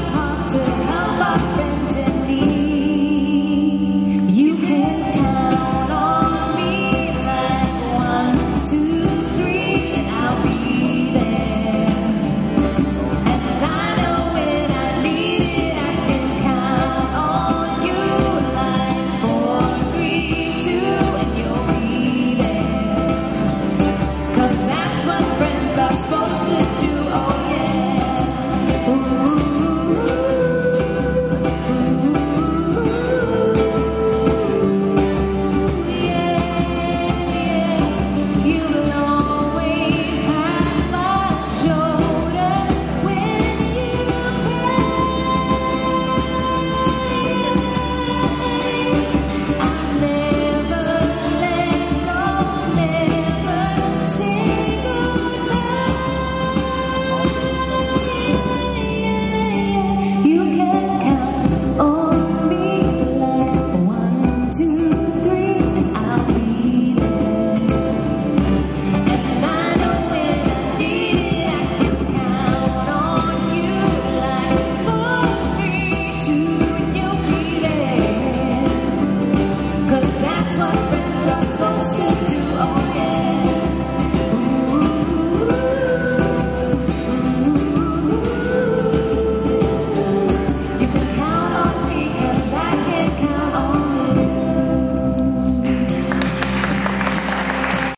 heart.